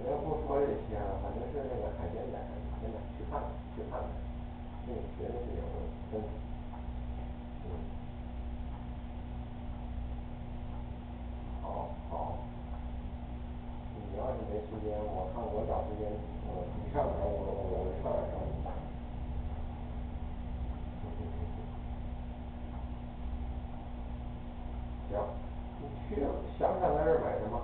反正不说这些了，反正是那个海鲜奶，海鲜奶去看去看看，那个绝对是有的，真的。好好，你要是没时间，我看我找时间，我你上点，我我我上点上。行，你去想想在这儿买什么？